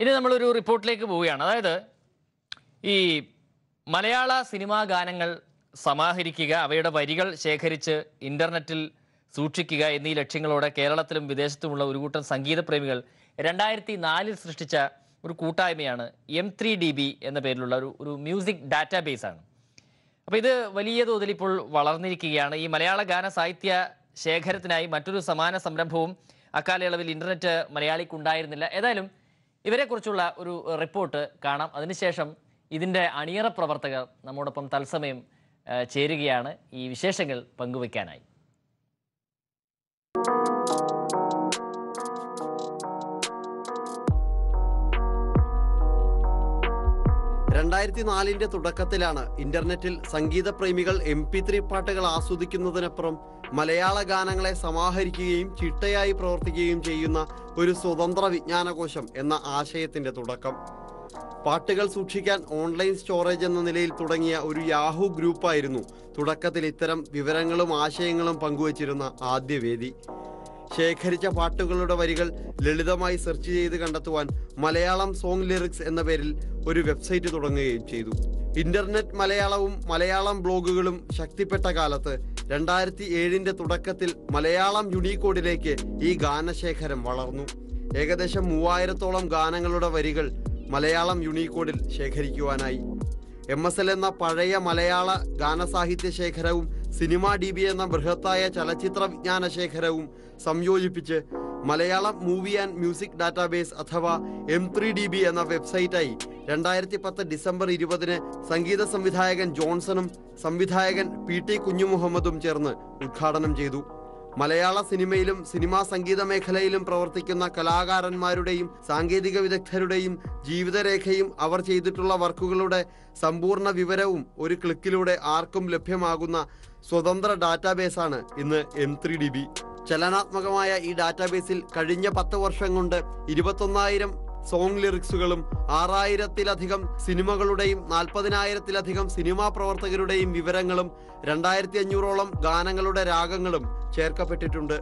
ഇനി നമ്മളൊരു റിപ്പോർട്ടിലേക്ക് പോവുകയാണ്. അതായത് ഈ മലയാള സിനിമാ ഗാനങ്ങൾ സമാഹരിക്കുക അവയുടെ വരികൾ ശേഖരിച്ച് ഇന്റർനെറ്റിൽ സൂക്ഷിക്കുക എന്നീ ലക്ഷ്യങ്ങളോടെ കേരളത്തിലും വിദേശത്തുമുള്ള ഒരു കൂട്ടം സംഗീതപ്രേമികൾ രണ്ടായിരത്തി നാലിൽ സൃഷ്ടിച്ച ഒരു കൂട്ടായ്മയാണ് എം ത്രീ ഡി ബി എന്ന പേരിലുള്ള ഒരു ഒരു മ്യൂസിക് ഡാറ്റാബേസ് ആണ് അപ്പോൾ ഇത് വലിയ തോതിൽ ഇപ്പോൾ വളർന്നിരിക്കുകയാണ്. ഈ മലയാള ഗാന സാഹിത്യ ശേഖരത്തിനായി മറ്റൊരു സമാന സംരംഭവും അക്കാലയളവിൽ ഇന്റർനെറ്റ് മലയാളിക്കുണ്ടായിരുന്നില്ല. ഏതായാലും ഇവരെക്കുറിച്ചുള്ള ഒരു റിപ്പോർട്ട് കാണാം. അതിനുശേഷം ഇതിന്റെ അണിയറ പ്രവർത്തകർ നമ്മോടൊപ്പം തത്സമയം ചേരുകയാണ് ഈ വിശേഷങ്ങൾ പങ്കുവയ്ക്കാനായി. രണ്ടായിരത്തി നാലിന്റെ തുടക്കത്തിലാണ് ഇന്റർനെറ്റിൽ സംഗീത പ്രേമികൾ എം പി ത്രീ പാട്ടുകൾ ആസ്വദിക്കുന്നതിനപ്പുറം മലയാള ഗാനങ്ങളെ സമാഹരിക്കുകയും ചിട്ടയായി പ്രവർത്തിക്കുകയും ചെയ്യുന്ന ഒരു സ്വതന്ത്ര വിജ്ഞാനകോശം എന്ന ആശയത്തിന്റെ തുടക്കം. പാട്ടുകൾ സൂക്ഷിക്കാൻ ഓൺലൈൻ സ്റ്റോറേജ് എന്ന നിലയിൽ തുടങ്ങിയ ഒരു യാഹു ഗ്രൂപ്പായിരുന്നു തുടക്കത്തിൽ ഇത്തരം വിവരങ്ങളും ആശയങ്ങളും പങ്കുവച്ചിരുന്ന ആദ്യ വേദി. ശേഖരിച്ച പാട്ടുകളുടെ വരികൾ ലളിതമായി സെർച്ച് ചെയ്ത് കണ്ടെത്തുവാൻ മലയാളം സോങ് ലിറിക്സ് എന്ന പേരിൽ ഒരു വെബ്സൈറ്റ് തുടങ്ങുകയും ചെയ്തു. ഇന്റർനെറ്റ് മലയാളവും മലയാളം ബ്ലോഗുകളും ശക്തിപ്പെട്ട കാലത്ത് രണ്ടായിരത്തി ഏഴിന്റെ തുടക്കത്തിൽ മലയാളം യുണീകോഡിലേക്ക് ഈ ഗാനശേഖരം വളർന്നു. ഏകദേശം മൂവായിരത്തോളം ഗാനങ്ങളുടെ വരികൾ മലയാളം യുണീകോഡിൽ ശേഖരിക്കുവാനായി. എം എസ് എൽ എന്ന പഴയ മലയാള ഗാനസാഹിത്യ ശേഖരവും സിനിമ ഡി ബി എന്ന ബൃഹത്തായ ചലച്ചിത്ര വിജ്ഞാന ശേഖരവും സംയോജിപ്പിച്ച് Malayalam movie and music database അഥവാ എം ത്രീ ഡി ബി എന്ന വെബ്സൈറ്റായി രണ്ടായിരത്തി പത്ത് ഡിസംബർ ഇരുപതിന് സംഗീത സംവിധായകൻ ജോൺസണും സംവിധായകൻ പി ടി കുഞ്ഞുമുഹമ്മദും ചേർന്ന് ഉദ്ഘാടനം ചെയ്തു. മലയാള സിനിമയിലും സിനിമാ സംഗീത മേഖലയിലും പ്രവർത്തിക്കുന്ന കലാകാരന്മാരുടെയും സാങ്കേതിക വിദഗ്ധരുടെയും ജീവിതരേഖയും അവർ ചെയ്തിട്ടുള്ള വർക്കുകളുടെ സമ്പൂർണ വിവരവും ഒരു ക്ലിക്കിലൂടെ ആർക്കും ലഭ്യമാകുന്ന സ്വതന്ത്ര ഡാറ്റാബേസാണ് ഇന്ന് എം ത്രീ ഡി ബി ചലനാത്മകമായ ഈ ഡാറ്റാബേസിൽ കഴിഞ്ഞ പത്ത് വർഷം കൊണ്ട് ഇരുപത്തൊന്നായിരം സോങ് ലിറിക്സുകളും ആറായിരത്തിലധികം സിനിമകളുടെയും നാൽപ്പതിനായിരത്തിലധികം സിനിമാ പ്രവർത്തകരുടെയും വിവരങ്ങളും രണ്ടായിരത്തി അഞ്ഞൂറോളം ഗാനങ്ങളുടെ രാഗങ്ങളും ചേർക്കപ്പെട്ടിട്ടുണ്ട്.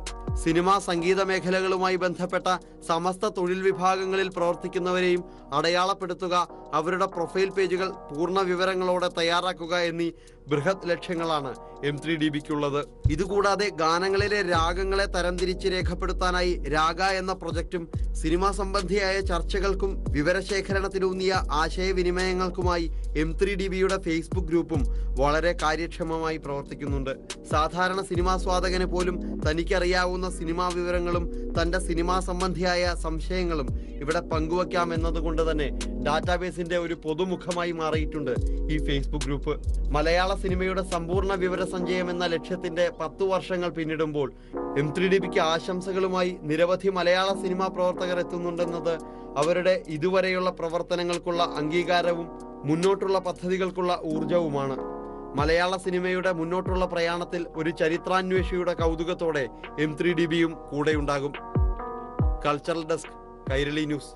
സിനിമാ സംഗീത മേഖലകളുമായി ബന്ധപ്പെട്ട സമസ്ത തൊഴിൽ വിഭാഗങ്ങളിൽ പ്രവർത്തിക്കുന്നവരെയും അടയാളപ്പെടുത്തുക അവരുടെ പ്രൊഫൈൽ പേജുകൾ പൂർണ വിവരങ്ങളോടെ തയ്യാറാക്കുക എന്നീ ബൃഹത് ലക്ഷ്യങ്ങളാണ് എം ത്രീ ഡി ബിക്കുള്ളത് ഇതുകൂടാതെ ഗാനങ്ങളിലെ രാഗങ്ങളെ തരംതിരിച്ച് രേഖപ്പെടുത്താനായി രാഗ എന്ന പ്രൊജക്റ്റും സിനിമാ സംബന്ധിയായ ചർച്ചകൾക്കും വിവരശേഖരണത്തിലൂന്നിയ ആശയവിനിമയങ്ങൾക്കുമായി എം ത്രീ ഡി ബിയുടെ ഫേസ്ബുക്ക് ഗ്രൂപ്പും വളരെ കാര്യക്ഷമമായി പ്രവർത്തിക്കുന്നുണ്ട്. സാധാരണ സിനിമാ സ്വാദകന് പോലും തനിക്കറിയാവുന്ന സിനിമാ വിവരങ്ങളും തന്റെ സിനിമാ സംബന്ധിയായ സംശയങ്ങളും ഇവിടെ പങ്കുവെക്കാം എന്നതുകൊണ്ട് തന്നെ ഡാറ്റാബേസിന്റെ ഒരു പൊതുമുഖമായി മാറിയിട്ടുണ്ട് ഈ ഫേസ്ബുക്ക് ഗ്രൂപ്പ്. മലയാള സിനിമയുടെ സമ്പൂർണ വിവര സഞ്ചയം എന്ന ലക്ഷ്യത്തിന്റെ പത്തു വർഷങ്ങൾ പിന്നിടുമ്പോൾ എം ത്രീ ഡി പിക്ക് ആശംസകളുമായി നിരവധി മലയാള സിനിമാ പ്രവർത്തകർ എത്തുന്നുണ്ടെന്നത് അവരുടെ ഇതുവരെയുള്ള പ്രവർത്തനങ്ങൾക്കുള്ള അംഗീകാരവും മുന്നോട്ടുള്ള പദ്ധതികൾക്കുള്ള ഊർജവുമാണ് മലയാള സിനിമയുടെ മുന്നോട്ടുള്ള പ്രയാണത്തിൽ ഒരു ചരിത്രാന്വേഷിയുടെ കൗതുകത്തോടെ എം ത്രീ ഡി ബിയും കൂടെയുണ്ടാകും cultural desk Kairali news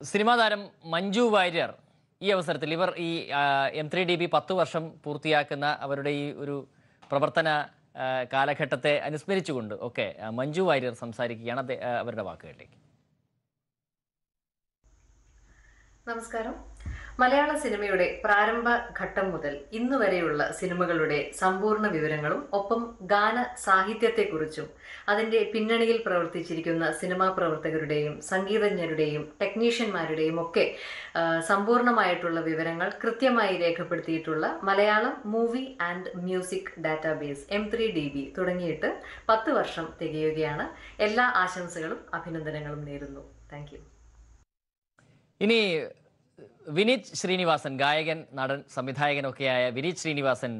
cinema താരം മഞ്ജു വാര്യർ ഈ അവസരത്തിൽ ഇവർ ഈ എം ത്രീ ഡി ബി പത്ത് വർഷം പൂർത്തിയാക്കുന്ന അവരുടെ ഈ ഒരു പ്രവർത്തന കാലഘട്ടത്തെ അനുസ്മരിച്ചുകൊണ്ട് ഒക്കെ മഞ്ജു വാര്യർ സംസാരിക്കുകയാണ് അവരുടെ വാക്കുകളിലേക്ക്. നമസ്കാരം. മലയാള സിനിമയുടെ പ്രാരംഭ ഘട്ടം മുതൽ ഇന്നു വരെയുള്ള സിനിമകളുടെ സമ്പൂർണ വിവരങ്ങളും ഒപ്പം ഗാന സാഹിത്യത്തെക്കുറിച്ചും അതിന്റെ പിന്നണിയിൽ പ്രവർത്തിച്ചിരിക്കുന്ന സിനിമാ പ്രവർത്തകരുടെയും സംഗീതജ്ഞരുടെയും ടെക്നീഷ്യന്മാരുടെയും ഒക്കെ സമ്പൂർണമായിട്ടുള്ള വിവരങ്ങൾ കൃത്യമായി രേഖപ്പെടുത്തിയിട്ടുള്ള Malayalam movie and music database M three D B തുടങ്ങിയിട്ട് പത്ത് വർഷം തികയുകയാണ്. എല്ലാ ആശംസകളും അഭിനന്ദനങ്ങളും നേരുന്നു. താങ്ക് ഇനി വിനീത് ശ്രീനിവാസൻ ഗായകൻ നടൻ സംവിധായകനൊക്കെയായ വിനീത് ശ്രീനിവാസൻ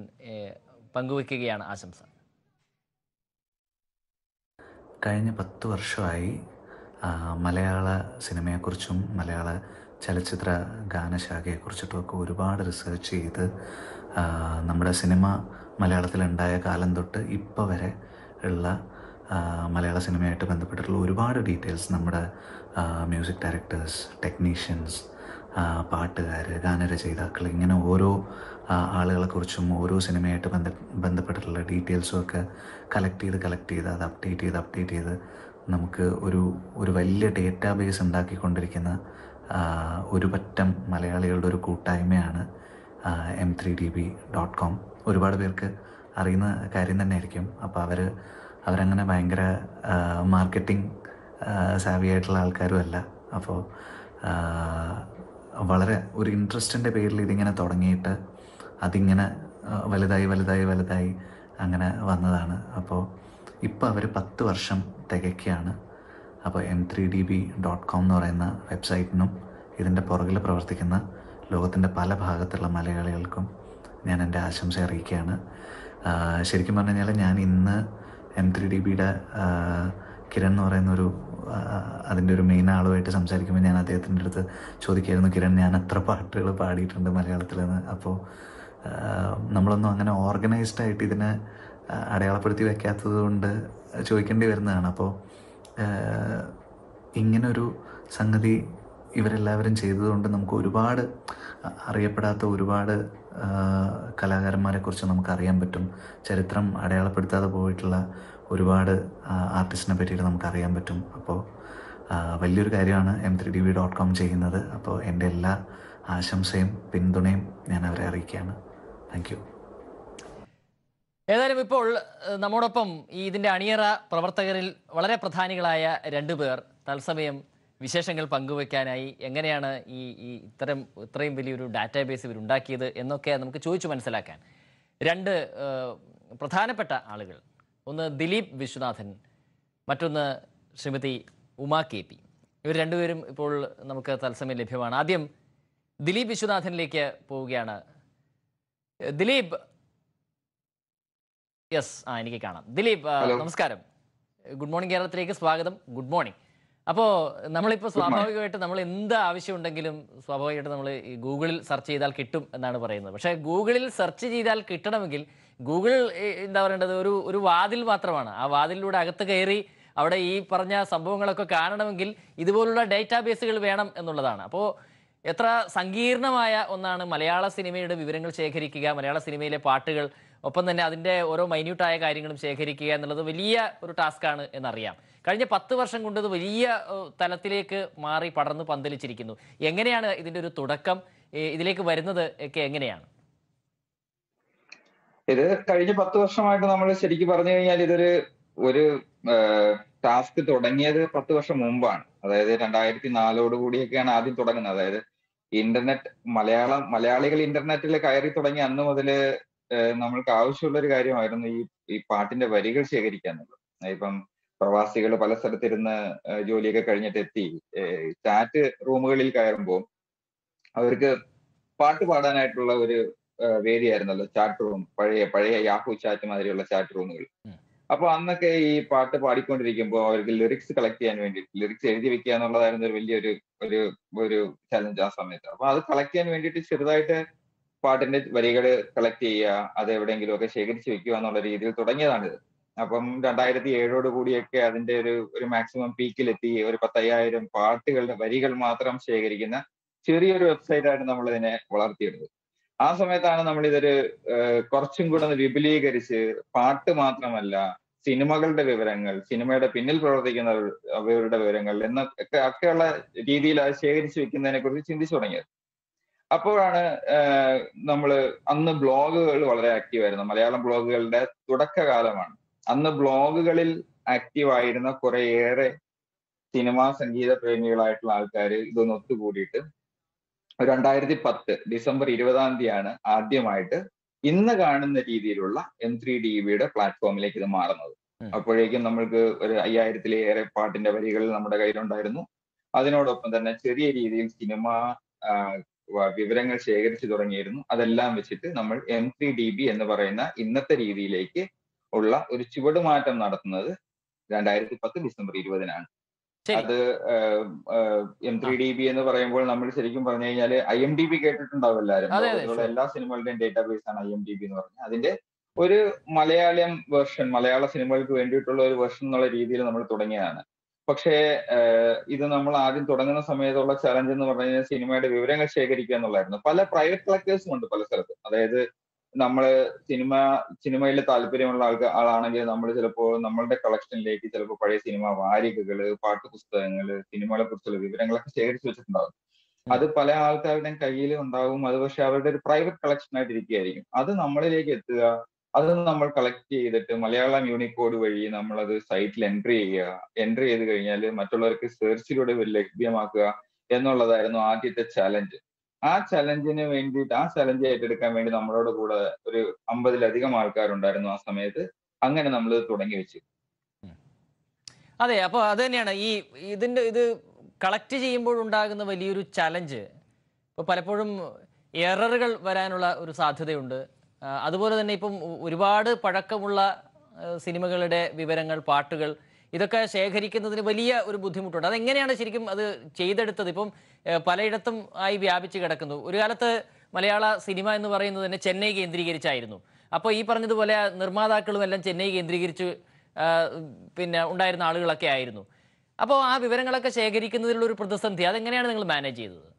പങ്കുവയ്ക്കുകയാണ് ആശംസ. കഴിഞ്ഞ പത്ത് വർഷമായി മലയാള സിനിമയെക്കുറിച്ചും മലയാള ചലച്ചിത്ര ഗാനശാഖയെക്കുറിച്ചിട്ടുമൊക്കെ ഒരുപാട് റിസർച്ച് ചെയ്ത് നമ്മുടെ സിനിമ മലയാളത്തിലുണ്ടായ കാലം തൊട്ട് ഇപ്പോൾ വരെ ഉള്ള മലയാള സിനിമയായിട്ട് ബന്ധപ്പെട്ടിട്ടുള്ള ഒരുപാട് ഡീറ്റെയിൽസ് നമ്മുടെ മ്യൂസിക് ഡയറക്ടേഴ്സ് ടെക്നീഷ്യൻസ് പാട്ടുകാർ ഗാനരചയിതാക്കൾ ഇങ്ങനെ ഓരോ ആളുകളെക്കുറിച്ചും ഓരോ സിനിമയായിട്ട് ബന്ധ ബന്ധപ്പെട്ടിട്ടുള്ള ഡീറ്റെയിൽസും ഒക്കെ കളക്ട് ചെയ്ത് കളക്ട് ചെയ്ത് അത് അപ്ഡേറ്റ് ചെയ്ത് അപ്ഡേറ്റ് ചെയ്ത് നമുക്ക് ഒരു ഒരു വലിയ ഡേറ്റാബേസ് ഉണ്ടാക്കിക്കൊണ്ടിരിക്കുന്ന ഒരു പറ്റം മലയാളികളുടെ ഒരു കൂട്ടായ്മയാണ് M three D B dot com ഒരുപാട് പേർക്ക് അറിയുന്ന കാര്യം തന്നെ ആയിരിക്കും അപ്പോൾ അവർ അവരങ്ങനെ ഭയങ്കര മാർക്കറ്റിംഗ് സാവിയായിട്ടുള്ള ആൾക്കാരും അല്ല അപ്പോൾ വളരെ ഒരു ഇൻട്രസ്റ്റിന്റെ പേരിൽ ഇതിങ്ങനെ തുടങ്ങിയിട്ട് അതിങ്ങനെ വലുതായി വലുതായി വലുതായി അങ്ങനെ വന്നതാണ്. അപ്പോൾ ഇപ്പോൾ അവർ പത്ത് വർഷം തികയ്ക്കുകയാണ്. അപ്പോൾ M three D B dot com എന്ന് പറയുന്ന വെബ്സൈറ്റിനും ഇതിന്റെ പുറകിൽ പ്രവർത്തിക്കുന്ന ലോകത്തിന്റെ പല ഭാഗത്തുള്ള മലയാളികൾക്കും ഞാൻ എന്റെ ആശംസ അറിയിക്കുകയാണ്. ശരിക്കും പറഞ്ഞു കഴിഞ്ഞാൽ ഞാൻ ഇന്ന് എം ത്രീ ഡി ബിയുടെ കിരൺ എന്ന് പറയുന്ന ഒരു ആ, അതിന്റെ ഒരു മെയിൻ ആളുമായിട്ട് സംസാരിക്കുമ്പോൾ ഞാൻ അദ്ദേഹത്തിന്റെ അടുത്ത് ചോദിക്കായിരുന്നു കിരൺ ഞാൻ എത്ര പാട്ടുകൾ പാടിയിട്ടുണ്ട് മലയാളത്തിലെന്ന് അപ്പോൾ നമ്മളൊന്നും അങ്ങനെ ഓർഗനൈസ്ഡ് ആയിട്ട് ഇതിനെ അടയാളപ്പെടുത്തി വെക്കാത്തത് കൊണ്ട് ചോദിക്കേണ്ടി വരുന്നതാണ്. അപ്പോൾ ഇങ്ങനൊരു സംഗതി ഇവരെല്ലാവരും ചെയ്തതുകൊണ്ട് നമുക്ക് ഒരുപാട് അറിയപ്പെടാത്ത ഒരുപാട് കലാകാരന്മാരെക്കുറിച്ച് നമുക്ക് അറിയാൻ പറ്റും. ചരിത്രം അടയാളപ്പെടുത്താതെ പോയിട്ടുള്ള ഒരുപാട് ആർട്ടിസ്റ്റിനെ പറ്റിയിട്ട് നമുക്ക് അറിയാൻ പറ്റും അപ്പോൾ വലിയൊരു കാര്യമാണ് M three D V dot com ചെയ്യുന്നത്. അപ്പോൾ എന്റെ എല്ലാ ആശംസയും പിന്തുണയും ഞാൻ അവരെ അറിയിക്കുകയാണ്. താങ്ക് യു ഏതായാലും ഇപ്പോൾ നമ്മോടൊപ്പം ഈ ഇതിന്റെ അണിയറ പ്രവർത്തകരിൽ വളരെ പ്രധാനികളായ രണ്ടു പേർ. തത്സമയം വിശേഷങ്ങൾ പങ്കുവെക്കാനായി എങ്ങനെയാണ് ഈ ഈ ഇത്തരം ഇത്രയും വലിയൊരു ഡാറ്റാബേസ് ഇവരുണ്ടാക്കിയത് എന്നൊക്കെ നമുക്ക് ചോദിച്ചു മനസ്സിലാക്കാൻ രണ്ട് പ്രധാനപ്പെട്ട ആളുകൾ ഒന്ന് ദിലീപ് വിശ്വനാഥൻ മറ്റൊന്ന് ശ്രീമതി ഉമാ കെ പി. ഇവർ രണ്ടുപേരും ഇപ്പോൾ നമുക്ക് തത്സമയം ലഭ്യമാണ്. ആദ്യം ദിലീപ് വിശ്വനാഥനിലേക്ക് പോവുകയാണ്. ദിലീപ് യെസ് ആ എനിക്ക് കാണാം. ദിലീപ് നമസ്കാരം. ഗുഡ് മോർണിംഗ് കേരളത്തിലേക്ക് സ്വാഗതം. Good morning. അപ്പോൾ നമ്മളിപ്പോൾ Good സ്വാഭാവികമായിട്ട് നമ്മൾ എന്ത് ആവശ്യമുണ്ടെങ്കിലും സ്വാഭാവികമായിട്ട് നമ്മൾ ഈ ഗൂഗിളിൽ സെർച്ച് ചെയ്താൽ കിട്ടും എന്നാണ് പറയുന്നത്. പക്ഷേ ഗൂഗിളിൽ സെർച്ച് ചെയ്താൽ കിട്ടണമെങ്കിൽ ഗൂഗിൾ എന്താ പറയേണ്ടത്? ഒരു ഒരു വാതിൽ മാത്രമാണ്. ആ വാതിലിലൂടെ അകത്ത് കയറി അവിടെ ഈ പറഞ്ഞ സംഭവങ്ങളൊക്കെ കാണണമെങ്കിൽ ഇതുപോലുള്ള ഡേറ്റാബേസുകൾ വേണം എന്നുള്ളതാണ്. അപ്പോൾ എത്ര സങ്കീർണമായ ഒന്നാണ് മലയാള സിനിമയുടെ വിവരങ്ങൾ ശേഖരിക്കുക മലയാള സിനിമയിലെ പാട്ടുകൾ ഒപ്പം തന്നെ അതിന്റെ ഓരോ മൈന്യൂട്ടായ കാര്യങ്ങളും ശേഖരിക്കുക എന്നുള്ളത് വലിയ ഒരു ടാസ്ക്കാണ് എന്നറിയാം. കഴിഞ്ഞ പത്ത് വർഷം കൊണ്ടത് വലിയ തലത്തിലേക്ക് മാറി പടർന്ന് പന്തലിച്ചിരിക്കുന്നു. എങ്ങനെയാണ് ഇതിന്റെ ഒരു തുടക്കം? ഇതിലേക്ക് വരുന്നത് ഒക്കെ എങ്ങനെയാണ്? ഇത് കഴിഞ്ഞ പത്ത് വർഷമായിട്ട് നമ്മൾ ശരിക്കും പറഞ്ഞു കഴിഞ്ഞാൽ ഇതൊരു ഒരു ടാസ്ക് തുടങ്ങിയത് പത്ത് വർഷം മുമ്പാണ്. അതായത് രണ്ടായിരത്തി നാലോട് കൂടിയൊക്കെയാണ് ആദ്യം തുടങ്ങുന്നത്. അതായത് ഇന്റർനെറ്റ് മലയാളം മലയാളികൾ ഇന്റർനെറ്റിൽ കയറി തുടങ്ങി അന്ന് മുതൽ നമ്മൾക്ക് ആവശ്യമുള്ള ഒരു കാര്യമായിരുന്നു ഈ ഈ പാട്ടിന്റെ വരികൾ ശേഖരിക്കുക എന്നുള്ളത് ഇപ്പം പ്രവാസികൾ പല സ്ഥലത്തിരുന്ന് ജോലിയൊക്കെ കഴിഞ്ഞിട്ട് എത്തി. ചാറ്റ് റൂമുകളിൽ കയറുമ്പോൾ അവർക്ക് പാട്ട് പാടാനായിട്ടുള്ള ഒരു വേദിയായിരുന്നല്ലോ ചാറ്റ് റൂം പഴയ പഴയ യാഹു ചാറ്റ് മാതിരിയുള്ള ചാറ്റ് റൂമുകൾ. അപ്പൊ അന്നൊക്കെ ഈ പാട്ട് പാടിക്കൊണ്ടിരിക്കുമ്പോൾ അവർക്ക് ലിറിക്സ് കളക്ട് ചെയ്യാൻ വേണ്ടി ലിറിക്സ് എഴുതി വെക്കുക എന്നുള്ളതായിരുന്നു ഒരു വലിയൊരു ഒരു ഒരു ചലഞ്ച് ആ സമയത്ത്. അപ്പൊ അത് കളക്ട് ചെയ്യാൻ വേണ്ടിയിട്ട് ചെറുതായിട്ട് പാട്ടിന്റെ വരികൾ കളക്ട് ചെയ്യുക അത് എവിടെയെങ്കിലും ഒക്കെ ശേഖരിച്ചു വെക്കുക എന്നുള്ള രീതിയിൽ തുടങ്ങിയതാണിത്. അപ്പം രണ്ടായിരത്തി ഏഴോട് കൂടിയൊക്കെ അതിന്റെ ഒരു ഒരു മാക്സിമം പീക്കിലെത്തി ഒരു പത്തയ്യായിരം പാട്ടുകളുടെ വരികൾ മാത്രം ശേഖരിക്കുന്ന ചെറിയൊരു വെബ്സൈറ്റ് ആയിട്ട് നമ്മൾ ഇതിനെ വളർത്തിയെടുത്തത് ആ സമയത്താണ് നമ്മൾ ഇതൊരു കുറച്ചും കൂടെ ഒന്ന് വിപുലീകരിച്ച് പാട്ട് മാത്രമല്ല സിനിമകളുടെ വിവരങ്ങൾ സിനിമയുടെ പിന്നിൽ പ്രവർത്തിക്കുന്ന അവരുടെ വിവരങ്ങൾ എന്നൊക്കെ ഒക്കെയുള്ള രീതിയിൽ അത് ശേഖരിച്ചു വെക്കുന്നതിനെ കുറിച്ച് ചിന്തിച്ചു തുടങ്ങിയത്. അപ്പോഴാണ് നമ്മൾ അന്ന് ബ്ലോഗുകൾ വളരെ ആക്റ്റീവ് ആയിരുന്നു. മലയാളം ബ്ലോഗുകളുടെ തുടക്കകാലമാണ്. അന്ന് ബ്ലോഗുകളിൽ ആക്റ്റീവ് ആയിരുന്ന കുറേയേറെ സിനിമാ സംഗീത പ്രേമികളായിട്ടുള്ള ആൾക്കാർ ഇതൊന്ന് ഒത്തുകൂടിയിട്ട് രണ്ടായിരത്തി പത്ത് ഡിസംബർ ഇരുപതാം തീയതിയാണ് ആദ്യമായിട്ട് ഇന്ന് കാണുന്ന രീതിയിലുള്ള എം ത്രീ ഡി ബിയുടെ പ്ലാറ്റ്ഫോമിലേക്ക് ഇത് മാറുന്നത്. അപ്പോഴേക്കും നമ്മൾക്ക് ഒരു അയ്യായിരത്തിലേറെ പാട്ടിന്റെ വരികൾ നമ്മുടെ കയ്യിലുണ്ടായിരുന്നു. അതിനോടൊപ്പം തന്നെ ചെറിയ രീതിയിൽ സിനിമ വിവരങ്ങൾ ശേഖരിച്ചു തുടങ്ങിയിരുന്നു. അതെല്ലാം വെച്ചിട്ട് നമ്മൾ എം ത്രീ ഡി ബി എന്ന് പറയുന്ന ഇന്നത്തെ രീതിയിലേക്ക് ഉള്ള ഒരു ചുവടുമാറ്റം നടത്തുന്നത് രണ്ടായിരത്തി പത്ത് ഡിസംബർ ഇരുപതിനാണ്. അത് എം ത്രീ ഡി ബി എന്ന് പറയുമ്പോൾ നമ്മൾ ശരിക്കും പറഞ്ഞു കഴിഞ്ഞാൽ ഐ എം ഡി ബി കേട്ടിട്ടുണ്ടാവും എല്ലാവരും. എല്ലാ സിനിമകളുടെയും ഡേറ്റാബേസ് ആണ് ഐ എം ഡി ബി എന്ന് പറഞ്ഞത്. അതിന്റെ ഒരു മലയാളം വേർഷൻ മലയാള സിനിമകൾക്ക് വേണ്ടിയിട്ടുള്ള ഒരു വേർഷൻ എന്നുള്ള രീതിയിൽ നമ്മൾ തുടങ്ങിയതാണ്. പക്ഷേ ഇത് നമ്മൾ ആദ്യം തുടങ്ങുന്ന സമയത്തുള്ള ചലഞ്ച് എന്ന് പറഞ്ഞു കഴിഞ്ഞാൽ സിനിമയുടെ വിവരങ്ങൾ ശേഖരിക്കുക എന്നുള്ളതായിരുന്നു. പല പ്രൈവറ്റ് കളക്ടേഴ്സും ഉണ്ട് പല സ്ഥലത്തും. അതായത് നമ്മൾ സിനിമ സിനിമയിൽ താല്പര്യമുള്ള ആൾക്ക് ആളാണെങ്കിൽ നമ്മൾ ചിലപ്പോൾ നമ്മളുടെ കളക്ഷനിലേക്ക് ചിലപ്പോൾ പഴയ സിനിമ വാരികകൾ പാട്ടുപുസ്തകങ്ങൾ സിനിമകളെ കുറിച്ചുള്ള വിവരങ്ങളൊക്കെ ശേഖരിച്ചു വെച്ചിട്ടുണ്ടാകും അത് പല ആൾക്കാരുടെയും കയ്യിൽ ഉണ്ടാവും. അത് പക്ഷെ അവരുടെ ഒരു പ്രൈവറ്റ് കളക്ഷൻ ആയിട്ട് ഇരിക്കുകയായിരിക്കും അത് നമ്മളിലേക്ക് എത്തുക. അത് നമ്മൾ കളക്ട് ചെയ്തിട്ട് മലയാളം യൂണിക്കോഡ് വഴി നമ്മളത് സൈറ്റിൽ എൻട്രി ചെയ്യുക. എൻട്രി ചെയ്ത് കഴിഞ്ഞാൽ മറ്റുള്ളവർക്ക് സെർച്ചിലൂടെ ലഭ്യമാക്കുക എന്നുള്ളതായിരുന്നു ആദ്യത്തെ ചലഞ്ച്. ആ ചലഞ്ചിന് വേണ്ടിയിട്ട് ആ ചലഞ്ച് ഏറ്റെടുക്കാൻ വേണ്ടി നമ്മളോട് കൂടെ ഒരു അമ്പതിലധികം ആൾക്കാരുണ്ടായിരുന്നു ആ സമയത്ത്. അങ്ങനെ നമ്മൾ തുടങ്ങി വെച്ചു. അതെ അപ്പോൾ അത് തന്നെയാണ്. ഈ ഇതിന്റെ ഇത് കളക്ട് ചെയ്യുമ്പോഴുണ്ടാകുന്ന വലിയൊരു ചലഞ്ച് ഇപ്പോൾ പലപ്പോഴും എററുകൾ വരാനുള്ള ഒരു സാധ്യതയുണ്ട്. അതുപോലെ തന്നെ ഇപ്പം ഒരുപാട് പഴക്കമുള്ള സിനിമകളുടെ വിവരങ്ങൾ പാട്ടുകൾ ഇതൊക്കെ ശേഖരിക്കുന്നതിന് വലിയ ഒരു ബുദ്ധിമുട്ടുണ്ട്. അതെങ്ങനെയാണ് ശരിക്കും അത് ചെയ്തെടുത്തത്? ഇപ്പം പലയിടത്തും ആയി വ്യാപിച്ച് കിടക്കുന്നു. ഒരു കാലത്ത് മലയാള സിനിമ എന്ന് പറയുന്നത് തന്നെ ചെന്നൈ കേന്ദ്രീകരിച്ചായിരുന്നു. അപ്പോൾ ഈ പറഞ്ഞതുപോലെ നിർമ്മാതാക്കളും എല്ലാം ചെന്നൈ കേന്ദ്രീകരിച്ച് പിന്നെ ഉണ്ടായിരുന്ന ആളുകളൊക്കെ ആയിരുന്നു. അപ്പോൾ ആ വിവരങ്ങളൊക്കെ ശേഖരിക്കുന്നതിലുള്ള ഒരു പ്രതിസന്ധി അതെങ്ങനെയാണ് നിങ്ങൾ മാനേജ് ചെയ്തത്?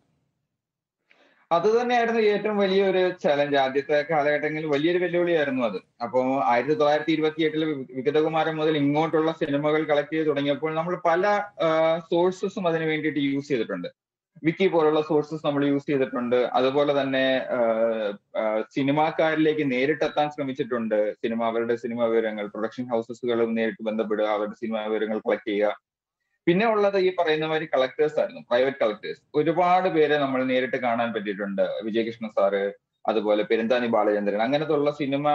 അത് തന്നെയായിരുന്നു ഏറ്റവും വലിയൊരു ചലഞ്ച് ആദ്യത്തെ കാലഘട്ടങ്ങളിൽ വലിയൊരു വെല്ലുവിളിയായിരുന്നു അത്. അപ്പോൾ ആയിരത്തി തൊള്ളായിരത്തി ഇരുപത്തി എട്ടിൽ വിഗതകുമാരൻ മുതൽ ഇങ്ങോട്ടുള്ള സിനിമകൾ കളക്ട് ചെയ്ത് തുടങ്ങിയപ്പോൾ നമ്മൾ പല സോഴ്സസും അതിന് വേണ്ടിയിട്ട് യൂസ് ചെയ്തിട്ടുണ്ട്. വിക്കി പോലുള്ള സോഴ്സസ് നമ്മൾ യൂസ് ചെയ്തിട്ടുണ്ട്. അതുപോലെ തന്നെ സിനിമാക്കാരിലേക്ക് നേരിട്ടെത്താൻ ശ്രമിച്ചിട്ടുണ്ട്. സിനിമ അവരുടെ സിനിമ വിവരങ്ങൾ പ്രൊഡക്ഷൻ ഹൗസസുകളും നേരിട്ട് ബന്ധപ്പെടുക അവരുടെ സിനിമ വിവരങ്ങൾ കളക്ട് ചെയ്യുക. പിന്നെ ഉള്ളത് ഈ പറയുന്ന മാതിരി കളക്ടേഴ്സ് ആയിരുന്നു പ്രൈവറ്റ് കളക്ടേഴ്സ് ഒരുപാട് പേരെ നമ്മൾ നേരിട്ട് കാണാൻ പറ്റിയിട്ടുണ്ട്. വിജയകൃഷ്ണ സാറ് അതുപോലെ പെരുന്താനി ബാലചന്ദ്രൻ അങ്ങനത്തെ ഉള്ള സിനിമ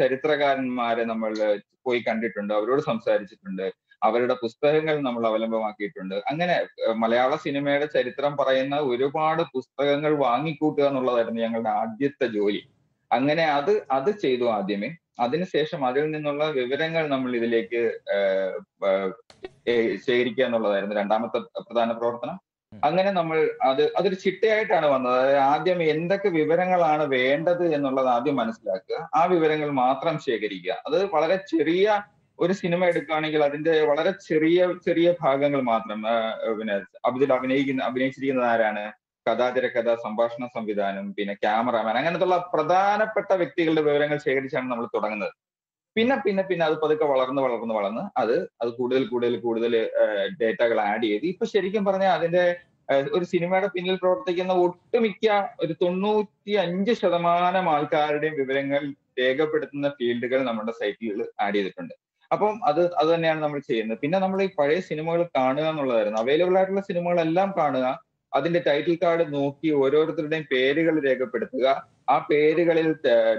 ചരിത്രകാരന്മാരെ നമ്മൾ പോയി കണ്ടിട്ടുണ്ട്. അവരോട് സംസാരിച്ചിട്ടുണ്ട്. അവരുടെ പുസ്തകങ്ങൾ നമ്മൾ അവലംബമാക്കിയിട്ടുണ്ട്. അങ്ങനെ മലയാള സിനിമയുടെ ചരിത്രം പറയുന്ന ഒരുപാട് പുസ്തകങ്ങൾ വാങ്ങിക്കൂട്ടുക എന്നുള്ളതായിരുന്നു ഞങ്ങളുടെ ആദ്യത്തെ ജോലി. അങ്ങനെ അത് അത് ചെയ്തു ആദ്യമേ. അതിനുശേഷം അതിൽ നിന്നുള്ള വിവരങ്ങൾ നമ്മൾ ഇതിലേക്ക് ശേഖരിക്കുക എന്നുള്ളതായിരുന്നു രണ്ടാമത്തെ പ്രധാന പ്രവർത്തനം. അങ്ങനെ നമ്മൾ അത് അതൊരു ചിട്ടയായിട്ടാണ് വന്നത്. അതായത് ആദ്യം എന്തൊക്കെ വിവരങ്ങളാണ് വേണ്ടത് എന്നുള്ളത് ആദ്യം മനസ്സിലാക്കുക. ആ വിവരങ്ങൾ മാത്രം ശേഖരിക്കുക. അത് വളരെ ചെറിയ ഒരു സിനിമ എടുക്കുകയാണെങ്കിൽ അതിന്റെ വളരെ ചെറിയ ചെറിയ ഭാഗങ്ങൾ മാത്രം പിന്നെ അഭിനയിക്കുന്ന അഭിനയിച്ചിരിക്കുന്നത് ആരാണ്? കഥാതിരക്കഥ സംഭാഷണ സംവിധാനം പിന്നെ ക്യാമറാമാൻ അങ്ങനത്തുള്ള പ്രധാനപ്പെട്ട വ്യക്തികളുടെ വിവരങ്ങൾ ശേഖരിച്ചാണ് നമ്മൾ തുടങ്ങുന്നത്. പിന്നെ പിന്നെ പിന്നെ അത് പതുക്കെ വളർന്ന് വളർന്ന് വളർന്ന് അത് അത് കൂടുതൽ കൂടുതൽ കൂടുതൽ ഡേറ്റകൾ ആഡ് ചെയ്ത് ഇപ്പൊ ശരിക്കും പറഞ്ഞാൽ അതിന്റെ ഒരു സിനിമയുടെ പിന്നിൽ പ്രവർത്തിക്കുന്ന ഒട്ടുമിക്ക ഒരു തൊണ്ണൂറ്റി അഞ്ച് ശതമാനം ആൾക്കാരുടെയും വിവരങ്ങൾ രേഖപ്പെടുത്തുന്ന ഫീൽഡുകൾ നമ്മുടെ സൈറ്റിൽ ആഡ് ചെയ്തിട്ടുണ്ട്. അപ്പം അത് അത് തന്നെയാണ് നമ്മൾ ചെയ്യുന്നത്. പിന്നെ നമ്മൾ ഈ പഴയ സിനിമകൾ കാണുക എന്നുള്ളതായിരുന്നു. അവൈലബിൾ ആയിട്ടുള്ള സിനിമകളെല്ലാം കാണുക അതിന്റെ ടൈറ്റിൽ കാർഡ് നോക്കി ഓരോരുത്തരുടെയും പേരുകൾ രേഖപ്പെടുത്തുക. ആ പേരുകളിൽ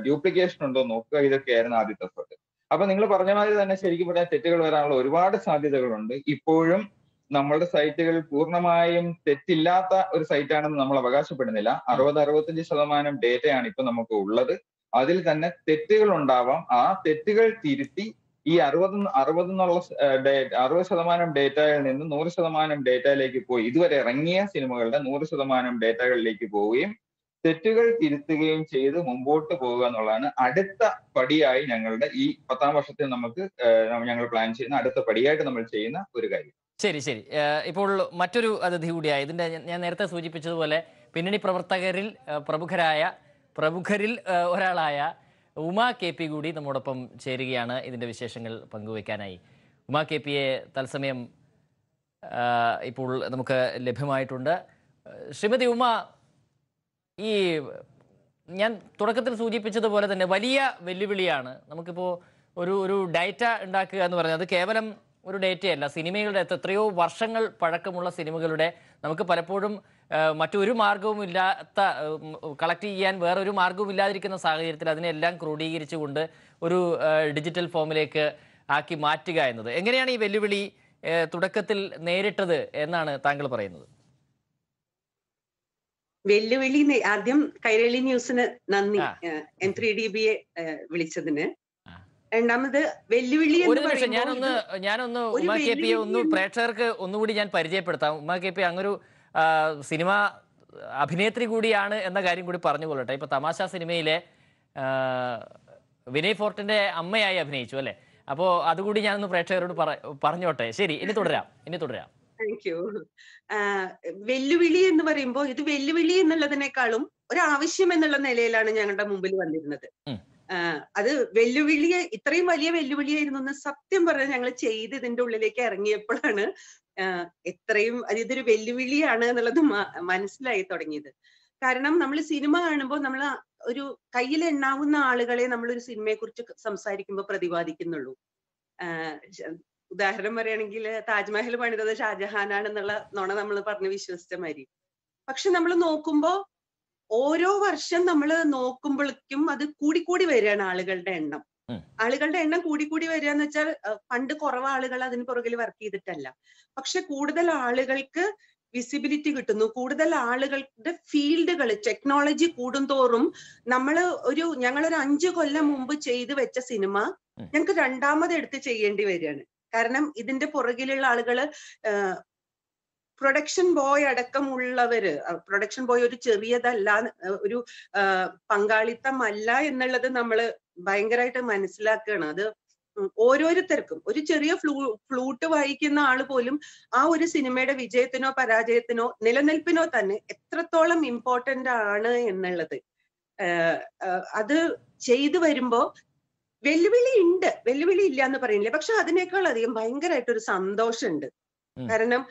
ഡ്യൂപ്ലിക്കേഷൻ ഉണ്ടോ നോക്കുക. ഇതൊക്കെയായിരുന്നു ആദ്യത്തെ എഫേർട്ട് അപ്പൊ നിങ്ങൾ പറഞ്ഞ മാതിരി തന്നെ ശരിക്കും പറഞ്ഞാൽ തെറ്റുകൾ വരാനുള്ള ഒരുപാട് സാധ്യതകളുണ്ട്. ഇപ്പോഴും നമ്മളുടെ സൈറ്റുകൾ പൂർണമായും തെറ്റില്ലാത്ത ഒരു സൈറ്റാണെന്ന് നമ്മൾ അവകാശപ്പെടുന്നില്ല. അറുപത് അറുപത്തഞ്ച് ശതമാനം ഡേറ്റയാണ് ഇപ്പൊ നമുക്ക് ഉള്ളത്. അതിൽ തന്നെ തെറ്റുകൾ ഉണ്ടാവാം. ആ തെറ്റുകൾ തിരുത്തി ഈ അറുപത് അറുപത് എന്നുള്ള അറുപത് ശതമാനം ഡേറ്റയിൽ നിന്ന് നൂറ് ശതമാനം ഡേറ്റയിലേക്ക് പോയി. ഇതുവരെ ഇറങ്ങിയ സിനിമകളുടെ നൂറ് ശതമാനം ഡേറ്റകളിലേക്ക് പോവുകയും തെറ്റുകൾ തിരുത്തുകയും ചെയ്ത് മുമ്പോട്ട് പോവുക എന്നുള്ളതാണ് അടുത്ത പടിയായി ഞങ്ങളുടെ ഈ പത്താം വർഷത്തിൽ നമുക്ക് ഞങ്ങൾ പ്ലാൻ ചെയ്യുന്ന അടുത്ത പടിയായിട്ട് നമ്മൾ ചെയ്യുന്ന ഒരു കാര്യം. ശരി ശരി. ഇപ്പോൾ മറ്റൊരു അതിഥി കൂടിയായി. ഇതിന്റെ ഞാൻ- നേരത്തെ സൂചിപ്പിച്ചതുപോലെ പിന്നണി പ്രവർത്തകരിൽ പ്രമുഖരായ പ്രമുഖരിൽ ഒരാളായ ഉമ കെ പി കൂടി നമ്മോടൊപ്പം ചേരുകയാണ്. ഇതിന്റെ വിശേഷങ്ങൾ പങ്കുവയ്ക്കാനായി. ഉമ കെ പിയെ തത്സമയം ഇപ്പോൾ നമുക്ക് ലഭ്യമായിട്ടുണ്ട്. ശ്രീമതി ഉമ ഈ ഞാൻ തുടക്കത്തിൽ സൂചിപ്പിച്ചതുപോലെ തന്നെ വലിയ വെല്ലുവിളിയാണ്. നമുക്കിപ്പോൾ ഒരു ഒരു ഡാറ്റ ഉണ്ടാക്കുക എന്ന് അത് കേവലം ഒരു ഡേറ്റയല്ല സിനിമകളുടെ എത്രയോ വർഷങ്ങൾ പഴക്കമുള്ള സിനിമകളുടെ നമുക്ക് പലപ്പോഴും മറ്റൊരു മാർഗവും ഇല്ലാത്ത കളക്ട് ചെയ്യാൻ വേറൊരു മാർഗവും ഇല്ലാതിരിക്കുന്ന സാഹചര്യത്തിൽ അതിനെല്ലാം ക്രോഡീകരിച്ചുകൊണ്ട് ഒരു ഡിജിറ്റൽ ഫോമിലേക്ക് ആക്കി മാറ്റുക എന്നത്. എങ്ങനെയാണ് ഈ വെല്ലുവിളി തുടക്കത്തിൽ നേരിട്ടത് എന്നാണ് താങ്കൾ പറയുന്നത്? വെല്ലുവിളി ആദ്യം കൈരളി ന്യൂസിന് നന്ദി എം എൻ ത്രീ ഡി ബിയെ വിളിച്ചതിന്. രണ്ടാമത് വെല്ലുവിളി ഒരു നിമിഷം ഞാനൊന്ന് ഞാനൊന്ന് ഉമ കെ പിയെ ഒന്ന് പ്രേക്ഷകർക്ക് ഒന്നുകൂടി ഞാൻ പരിചയപ്പെടുത്താം. ഉമ കെ പി അങ്ങൊരു സിനിമ അഭിനേത്രി കൂടിയാണ് എന്ന കാര്യം കൂടി പറഞ്ഞു കൊള്ളട്ടെ ഇപ്പൊ തമാശ സിനിമയിലെ വിനയ് ഫോർട്ടിന്റെ അമ്മയായി അഭിനയിച്ചു അല്ലെ? അപ്പോ അതുകൂടി ഞാനൊന്ന് പ്രേക്ഷകരോട് പറ- പറഞ്ഞോട്ടെ. ശരി ഇനി തുടരാം. ഇനി തുടരാം. താങ്ക് താങ്ക് യു വെല്ലുവിളി എന്ന് പറയുമ്പോൾ ഇത് വെല്ലുവിളി എന്നുള്ളതിനേക്കാളും ഒരു ആവശ്യം എന്നുള്ള നിലയിലാണ് ഞങ്ങളുടെ മുമ്പിൽ വന്നിരുന്നത്. അത് വെല്ലുവിളിയെ ഇത്രയും വലിയ വെല്ലുവിളിയായിരുന്നു എന്ന് സത്യം പറഞ്ഞാൽ ഞങ്ങൾ ചെയ്ത് ഇതിന്റെ ഉള്ളിലേക്ക് ഇറങ്ങിയപ്പോഴാണ് എത്രയും ഇതൊരു വെല്ലുവിളിയാണ് എന്നുള്ളത് മനസ്സിലായി തുടങ്ങിയത്. കാരണം നമ്മൾ സിനിമ കാണുമ്പോൾ നമ്മൾ ഒരു കയ്യിൽ എണ്ണാവുന്ന ആളുകളെ നമ്മൾ ഒരു സിനിമയെ കുറിച്ച് സംസാരിക്കുമ്പോൾ പ്രതിപാദിക്കുന്നുള്ളൂ. ഉദാഹരണം പറയുകയാണെങ്കിൽ താജ്മഹൽ പണിതത് ഷാജഹാനാണെന്നുള്ള നുണ നമ്മൾ പറഞ്ഞ് വിശ്വസിച്ച മാതിരി. പക്ഷെ നമ്മൾ നോക്കുമ്പോ ഓരോ വർഷം നമ്മൾ നോക്കുമ്പോഴേക്കും അത് കൂടിക്കൂടി വരികയാണ് ആളുകളുടെ എണ്ണം. ആളുകളുടെ എണ്ണം കൂടിക്കൂടി വരിക എന്ന് വെച്ചാൽ പണ്ട് കുറവ് ആളുകൾ അതിന് പുറകിൽ വർക്ക് ചെയ്തിട്ടല്ല. പക്ഷെ കൂടുതൽ ആളുകൾക്ക് വിസിബിലിറ്റി കിട്ടുന്നു. കൂടുതൽ ആളുകളുടെ ഫീൽഡുകൾ ടെക്നോളജി കൂടുന്തോറും നമ്മൾ ഒരു ഞങ്ങളൊരു അഞ്ച് കൊല്ലം മുമ്പ് ചെയ്തു വെച്ച സിനിമ. ഞങ്ങൾക്ക് രണ്ടാമത് എടുത്ത് ചെയ്യേണ്ടി വരികയാണ്. കാരണം ഇതിന്റെ പുറകിലുള്ള ആളുകൾ പ്രൊഡക്ഷൻ ബോയ് അടക്കമുള്ളവര് പ്രൊഡക്ഷൻ ബോയ് ഒരു ചെറിയതല്ല ഒരു പങ്കാളിത്തമല്ല എന്നുള്ളത് നമ്മൾ ഭയങ്കരമായിട്ട് മനസ്സിലാക്കുകയാണ് അത് ഓരോരുത്തർക്കും ഒരു ചെറിയ ഫ്ലൂ ഫ്ലൂട്ട് വായിക്കുന്ന ആൾ പോലും ആ ഒരു സിനിമയുടെ വിജയത്തിനോ പരാജയത്തിനോ നിലനിൽപ്പിനോ തന്നെ എത്രത്തോളം ഇമ്പോർട്ടന്റ് ആണ് എന്നുള്ളത്. അത് ചെയ്തു വരുമ്പോ വെല്ലുവിളി ഉണ്ട് വെല്ലുവിളി ഇല്ല എന്ന് പറയുന്നില്ല. പക്ഷെ അതിനേക്കാൾ അധികം ഭയങ്കരമായിട്ട് ഒരു സന്തോഷമുണ്ട്. കാരണം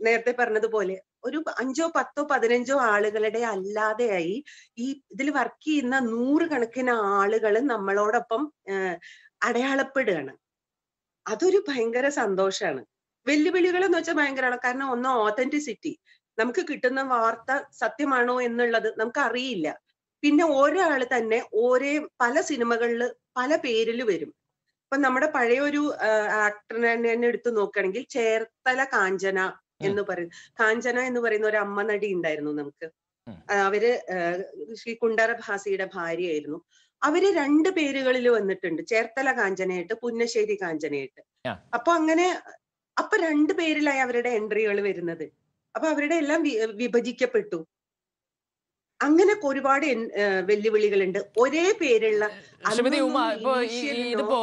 നേരത്തെ പറഞ്ഞതുപോലെ ഒരു അഞ്ചോ പത്തോ പതിനഞ്ചോ ആളുകളുടെ അല്ലാതെയായി ഈ ഇതിൽ വർക്ക് ചെയ്യുന്ന നൂറുകണക്കിന് ആളുകൾ നമ്മളോടൊപ്പം അടയാളപ്പെടുകയാണ്. അതൊരു ഭയങ്കര സന്തോഷമാണ് വെല്ലുവിളികൾ എന്ന് വെച്ചാൽ ഭയങ്കരമാണ് കാരണം ഒന്ന് ഓതന്റിസിറ്റി നമുക്ക് കിട്ടുന്ന വാർത്ത സത്യമാണോ എന്നുള്ളത് നമുക്ക് അറിയില്ല പിന്നെ ഒരാൾ തന്നെ ഒരേ പല സിനിമകളിൽ പല പേരിൽ വരും. ഇപ്പൊ നമ്മുടെ പഴയ ഒരു ആക്ടറിനെ തന്നെ എടുത്തു നോക്കുകയാണെങ്കിൽ ചേർത്തല കാഞ്ചന എന്ന് പറയും. കാഞ്ചന എന്ന് പറയുന്ന ഒരു അമ്മ നടി ഉണ്ടായിരുന്നു നമുക്ക്. അവർ ശ്രീ കുണ്ടറ ഭാസിയുടെ ഭാര്യയായിരുന്നു. അവർ രണ്ട് പേരുകളിൽ വന്നിട്ടുണ്ട്. ചേർത്തല കാഞ്ചനയായിട്ട് പുന്നശ്ശേരി കാഞ്ചനയായിട്ട്. അപ്പൊ അങ്ങനെ അപ്പൊ രണ്ട് പേരിലായി അവരുടെ എൻട്രികൾ വരുന്നത്. അപ്പൊ അവരുടെ എല്ലാം വിഭജിക്കപ്പെട്ടു. അങ്ങനെ ഒരുപാട് വെല്ലുവിളികളുണ്ട്. ഒരേ പേരുള്ള ശ്രീമതി ഉമ അന്നൊന്നും ഇപ്പോ ഇതിപ്പോ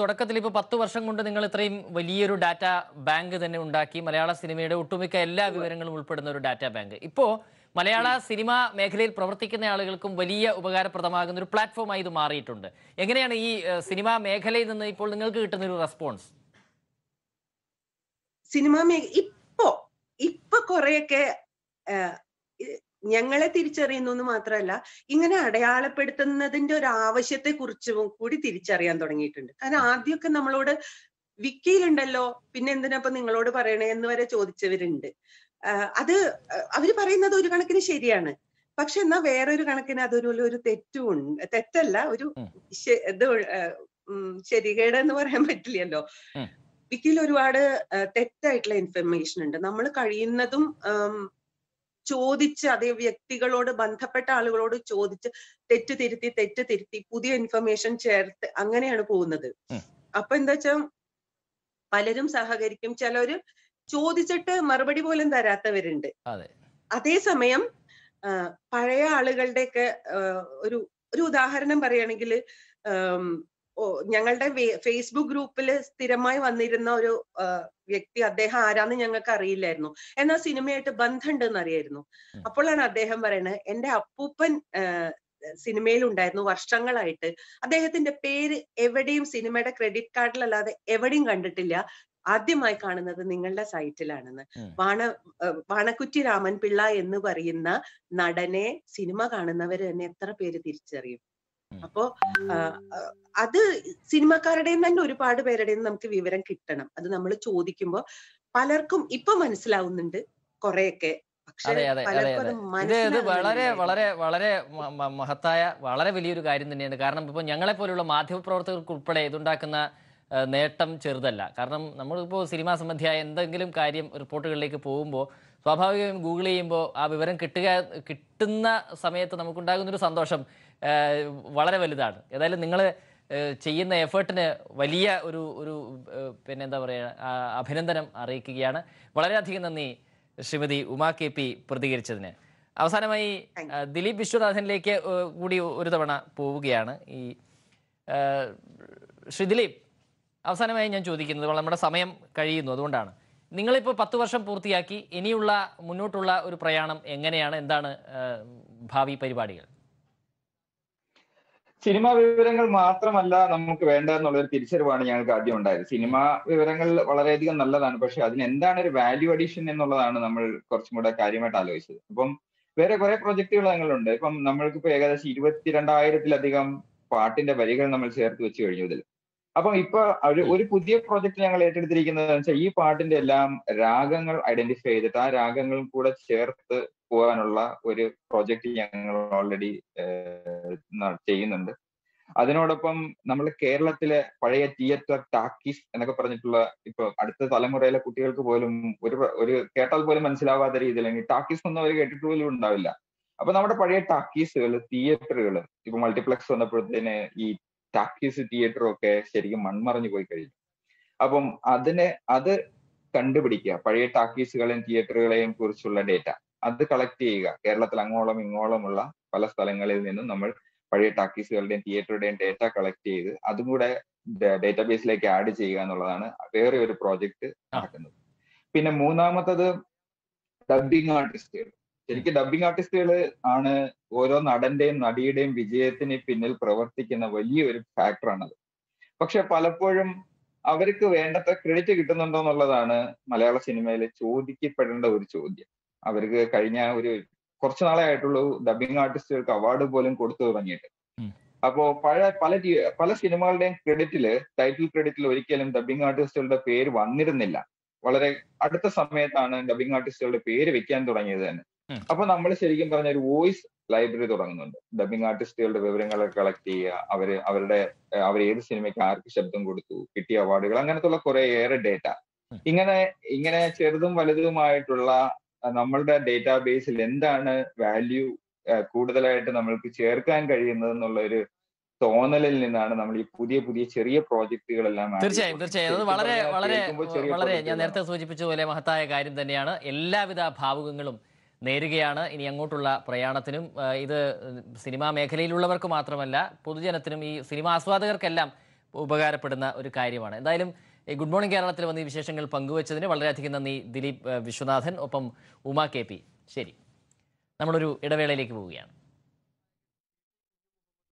തുടക്കത്തിൽ ഇപ്പോ പത്ത് വർഷം കൊണ്ട് നിങ്ങൾ ഇത്രയും വലിയൊരു ഡാറ്റ ബാങ്ക് തന്നെ ഉണ്ടാക്കി മലയാള സിനിമയുടെ ഒട്ടുമിക്ക എല്ലാ വിവരങ്ങളും ഉൾപ്പെടുന്ന ഒരു ഡാറ്റ ബാങ്ക്. ഇപ്പോ മലയാള സിനിമാ മേഖലയിൽ പ്രവർത്തിക്കുന്ന ആളുകൾക്കും വലിയ ഉപകാരപ്രദമാകുന്ന ഒരു പ്ലാറ്റ്ഫോമായി ഇത് മാറിയിട്ടുണ്ട്. എങ്ങനെയാണ് ഈ സിനിമാ മേഖലയിൽ നിന്ന് ഇപ്പോൾ നിങ്ങൾക്ക് കിട്ടുന്ന ഒരു റെസ്പോൺസ്? സിനിമാ മേഖല ഇപ്പോ ഇപ്പൊ കുറെയൊക്കെ ഞങ്ങളെ തിരിച്ചറിയുന്നു എന്ന് മാത്രമല്ല ഇങ്ങനെ അടയാളപ്പെടുത്തുന്നതിന്റെ ഒരു ആവശ്യത്തെ കുറിച്ചും കൂടി തിരിച്ചറിയാൻ തുടങ്ങിയിട്ടുണ്ട്. കാരണം ആദ്യമൊക്കെ നമ്മളോട് വിക്കിയിലുണ്ടല്ലോ പിന്നെ എന്തിനാപ്പൊ നിങ്ങളോട് പറയണേ? എന്ന് വരെ ചോദിച്ചവരുണ്ട്. അത് അവർ പറയുന്നത് ഒരു കണക്കിന് ശരിയാണ്. പക്ഷെ എന്നാ വേറൊരു കണക്കിന് അതൊരു ഒരു തെറ്റുണ്ട് തെറ്റല്ല ഒരു. ഇത് ശരികേട് എന്ന് പറയാൻ പറ്റില്ലല്ലോ. വിക്കിയിൽ ഒരുപാട് തെറ്റായിട്ടുള്ള ഇൻഫർമേഷൻ ഉണ്ട്. നമ്മൾ കഴിയുന്നതും ചോദിച്ച് അതേ വ്യക്തികളോട് ബന്ധപ്പെട്ട ആളുകളോട് ചോദിച്ച് തെറ്റ് തിരുത്തി തെറ്റ് തിരുത്തി പുതിയ ഇൻഫർമേഷൻ ചേർത്ത് അങ്ങനെയാണ് പോകുന്നത്. അപ്പൊ എന്താ വെച്ചാൽ പലരും സഹകരിക്കും. ചിലര് ചോദിച്ചിട്ട് മറുപടി പോലും തരാത്തവരുണ്ട്. അതെ. അതേസമയം പഴയ ആളുകളുടെയൊക്കെ ഒരു ഒരു ഉദാഹരണം പറയുകയാണെങ്കിൽ ഞങ്ങളുടെ ഫേസ്ബുക്ക് ഗ്രൂപ്പിൽ സ്ഥിരമായി വന്നിരുന്ന ഒരു വ്യക്തി അദ്ദേഹം ആരാന്ന് ഞങ്ങൾക്ക് അറിയില്ലായിരുന്നു. എന്നാൽ സിനിമയായിട്ട് ബന്ധമുണ്ടെന്ന് അറിയായിരുന്നു അപ്പോഴാണ് അദ്ദേഹം പറയുന്നത് എന്റെ അപ്പൂപ്പൻ സിനിമയിൽ ഉണ്ടായിരുന്നു വർഷങ്ങളായിട്ട്. അദ്ദേഹത്തിന്റെ പേര് എവിടെയും സിനിമയുടെ ക്രെഡിറ്റ് കാർഡിലല്ലാതെ എവിടെയും കണ്ടിട്ടില്ല. ആദ്യമായി കാണുന്നത് നിങ്ങളുടെ സൈറ്റിലാണെന്ന്. വാണ വാണക്കുറ്റി രാമൻ പിള്ള എന്ന് പറയുന്ന നടനെ സിനിമ കാണുന്നവർ തന്നെ എത്ര പേര് തിരിച്ചറിയും. അപ്പോ അത് സിനിമാക്കാരുടെയും തന്നെ ഒരുപാട് പേരുടെയും നമുക്ക് വിവരം കിട്ടണം. അത് നമ്മൾ ചോദിക്കുമ്പോൾ പലർക്കും ഇപ്പൊ മനസ്സിലാവുന്നുണ്ട് കുറെയൊക്കെ. അതെ അതെ അതെ അതെ. ഇത് ഇത് വളരെ വളരെ വളരെ മഹത്തായ വളരെ വലിയൊരു കാര്യം തന്നെയാണ്. കാരണം ഇപ്പോൾ ഞങ്ങളെ പോലെയുള്ള മാധ്യമപ്രവർത്തകർക്ക് ഉൾപ്പെടെ ഇതുണ്ടാക്കുന്ന നേട്ടം ചെറുതല്ല. കാരണം നമ്മളിപ്പോൾ സിനിമാ സംബന്ധിയായ എന്തെങ്കിലും കാര്യം റിപ്പോർട്ടുകളിലേക്ക് പോകുമ്പോൾ സ്വാഭാവികമായും ഗൂഗിൾ ചെയ്യുമ്പോൾ ആ വിവരം കിട്ടുക കിട്ടുന്ന സമയത്ത് നമുക്കുണ്ടാകുന്നൊരു സന്തോഷം വളരെ വലുതാണ്. ഏതായാലും നിങ്ങൾ ചെയ്യുന്ന എഫേർട്ടിന് വലിയ ഒരു ഒരു പിന്നെ എന്താ പറയുക അഭിനന്ദനം അറിയിക്കുകയാണ്. വളരെയധികം നന്ദി ശ്രീമതി ഉമാ കെ പി പ്രതികരിച്ചതിന്. അവസാനമായി ദിലീപ് വിശ്വനാഥനിലേക്ക് കൂടി ഒരു തവണ പോവുകയാണ്. ഈ ശ്രീ ദിലീപ് അവസാനമായി ഞാൻ ചോദിക്കുന്നത് നമ്മുടെ സമയം കഴിയുന്നു അതുകൊണ്ടാണ്. നിങ്ങളിപ്പോൾ പത്ത് വർഷം പൂർത്തിയാക്കി ഇനിയുള്ള മുന്നോട്ടുള്ള ഒരു പ്രയാണം എങ്ങനെയാണ്? എന്താണ് ഭാവി പരിപാടികൾ? സിനിമാ വിവരങ്ങൾ മാത്രമല്ല നമുക്ക് വേണ്ടതെന്നുള്ള ഒരു തിരിച്ചറിവാണ് ഞങ്ങൾക്ക് ആദ്യം ഉണ്ടായത്. സിനിമ വിവരങ്ങൾ വളരെയധികം നല്ലതാണ്. പക്ഷെ അതിന് എന്താണ് ഒരു വാല്യൂ അഡീഷൻ എന്നുള്ളതാണ് നമ്മൾ കുറച്ചും കൂടെ കാര്യമായിട്ട് ആലോചിച്ചത്. അപ്പം വേറെ കുറെ പ്രൊജക്ടുകൾ ഞങ്ങളുണ്ട്. ഇപ്പം നമ്മൾക്കിപ്പോ ഏകദേശം ഇരുപത്തിരണ്ടായിരത്തിലധികം പാട്ടിന്റെ വരികൾ നമ്മൾ ചേർത്ത് വെച്ച് കഴിഞ്ഞു ഇതിൽ. അപ്പം ഇപ്പൊ ഒരു പുതിയ പ്രോജക്റ്റ് ഞങ്ങൾ ഏറ്റെടുത്തിരിക്കുന്നത് വെച്ചാൽ ഈ പാട്ടിന്റെ എല്ലാം രാഗങ്ങൾ ഐഡന്റിഫൈ ചെയ്തിട്ട് ആ രാഗങ്ങളും കൂടെ ചേർത്ത് പോകാനുള്ള ഒരു പ്രോജക്റ്റ് ഞങ്ങൾ ഓൾറെഡി ചെയ്യുന്നുണ്ട്. അതിനോടൊപ്പം നമ്മൾ കേരളത്തിലെ പഴയ തിയേറ്റർ ടാക്കീസ് എന്നൊക്കെ പറഞ്ഞിട്ടുള്ള ഇപ്പൊ അടുത്ത തലമുറയിലെ കുട്ടികൾക്ക് പോലും ഒരു ഒരു കേട്ടാൽ പോലും മനസ്സിലാവാത്ത രീതിയിൽ അല്ലെങ്കിൽ ടാക്കീസ് ഒന്നും അവർ കേട്ടിട്ട് പോലും ഉണ്ടാവില്ല. അപ്പൊ നമ്മുടെ പഴയ ടാക്കീസുകൾ തിയേറ്ററുകൾ ഇപ്പൊ മൾട്ടിപ്ലക്സ് വന്നപ്പോഴത്തേന് ഈ ടാക്കീസ് തിയേറ്ററും ഒക്കെ ശരിക്കും മൺമറഞ്ഞു പോയി കഴിഞ്ഞു. അപ്പം അതിനെ അത് കണ്ടുപിടിക്കുക. പഴയ ടാക്കീസുകളെയും തിയേറ്ററുകളെയും കുറിച്ചുള്ള ഡേറ്റ. അത് കളക്ട് ചെയ്യുക. കേരളത്തിൽ അങ്ങോളം ഇങ്ങോളമുള്ള പല സ്ഥലങ്ങളിൽ നിന്നും നമ്മൾ പഴയ ടാക്കീസുകളുടെയും തിയേറ്ററുടെയും ഡേറ്റ കളക്ട് ചെയ്ത് അതും കൂടെ ഡേറ്റാബേസിലേക്ക് ആഡ് ചെയ്യുക എന്നുള്ളതാണ് വേറെ ഒരു പ്രോജക്റ്റ് നടക്കുന്നത്. പിന്നെ മൂന്നാമത്തത് ഡബിങ് ആർട്ടിസ്റ്റുകൾ ശരിക്കും ഡബിങ് ആർട്ടിസ്റ്റുകൾ ആണ് ഓരോ നടന്റെയും നടിയുടെയും വിജയത്തിന് പിന്നിൽ പ്രവർത്തിക്കുന്ന വലിയൊരു ഫാക്ടറാണത് പക്ഷെ പലപ്പോഴും അവർക്ക് വേണ്ടത്ര ക്രെഡിറ്റ് കിട്ടുന്നുണ്ടോ എന്നുള്ളതാണ് മലയാള സിനിമയിൽ ചോദിക്കപ്പെടേണ്ട ഒരു ചോദ്യം. അവർക്ക് കഴിഞ്ഞ ഒരു കുറച്ചു നാളെ ആയിട്ടുള്ളൂ ഡബിങ് ആർട്ടിസ്റ്റുകൾക്ക് അവാർഡ് പോലും കൊടുത്തു തുടങ്ങിയിട്ട്. അപ്പോ പഴയ പല പല സിനിമകളുടെയും ക്രെഡിറ്റിൽ ടൈറ്റിൽ ക്രെഡിറ്റിൽ ഒരിക്കലും ഡബിങ് ആർട്ടിസ്റ്റുകളുടെ പേര് വന്നിരുന്നില്ല. വളരെ അടുത്ത സമയത്താണ് ഡബിങ് ആർട്ടിസ്റ്റുകളുടെ പേര് വെക്കാൻ തുടങ്ങിയത് തന്നെ. അപ്പൊ നമ്മൾ ശരിക്കും പറഞ്ഞ ഒരു വോയിസ് ലൈബ്രറി തുടങ്ങുന്നുണ്ട്. ഡബിങ് ആർട്ടിസ്റ്റുകളുടെ വിവരങ്ങളൊക്കെ കളക്ട് ചെയ്യുക അവർ അവരുടെ അവർ ഏത് സിനിമയ്ക്ക് ആർക്ക് ശബ്ദം കൊടുത്തു കിട്ടിയ അവാർഡുകൾ അങ്ങനത്തുള്ള കുറെ ഏറെ ഡേറ്റ ഇങ്ങനെ ഇങ്ങനെ ചെറുതും വലുതുമായിട്ടുള്ള നമ്മളുടെ ഡേറ്റാ ബേസിൽ എന്താണ് വാല്യൂ കൂടുതലായിട്ട് നമ്മൾക്ക് ചേർക്കാൻ കഴിയുന്നത് എന്നുള്ള ഒരു തോന്നലിൽ നിന്നാണ് നമ്മൾ ഈ പുതിയ പുതിയ ചെറിയ പ്രോജക്റ്റുകളെല്ലാം തീർച്ചയായും തീർച്ചയായും. അത് വളരെ വളരെ വളരെ ഞാൻ നേരത്തെ സൂചിപ്പിച്ച പോലെ മഹത്തായ കാര്യം തന്നെയാണ്. എല്ലാവിധ ഭാവുകങ്ങളും നേരുകയാണ്. ഇനി അങ്ങോട്ടുള്ള പ്രയാണത്തിനും ഇത് സിനിമാ മേഖലയിലുള്ളവർക്ക് മാത്രമല്ല പൊതുജനത്തിനും ഈ സിനിമാ ആസ്വാദകർക്കെല്ലാം ഉപകാരപ്പെടുന്ന ഒരു കാര്യമാണ്. എന്തായാലും ഗുഡ് മോർണിംഗ് കേരളത്തിൽ വന്ന് ഈ വിശേഷങ്ങൾ പങ്കുവച്ചതിന് വളരെയധികം നന്ദി. ദിലീപ് വിശ്വനാഥൻ ഒപ്പം ഉമ കെ പി. ശരി. നമ്മളൊരു ഇടവേളയിലേക്ക് പോവുകയാണ്.